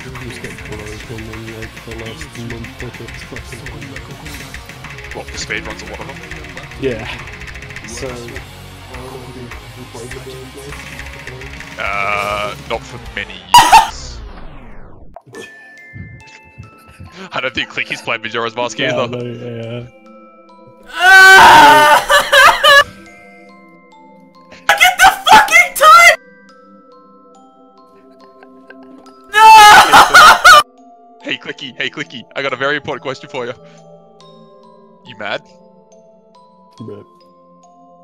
just get broken in like the last month or fucking What, the speed runs are one of them? Yeah. So, how long have you you played the game, guys? Uh, not for many years. I don't think Clicky's played Majora's Mask Yeah, either. no, yeah. Hey Clicky, hey Clicky, I got a very important question for you. You mad? But